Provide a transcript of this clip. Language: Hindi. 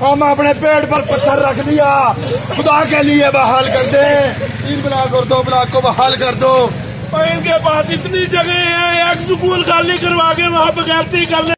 हम अपने पेट पर पत्थर रख दिया खुदा के लिए बहाल कर दे। तीन ब्लाक और दो ब्लाक को बहाल कर दो। इनके पास इतनी जगह है, एक स्कूल खाली करवा के वहाँ बगैरती कर ले।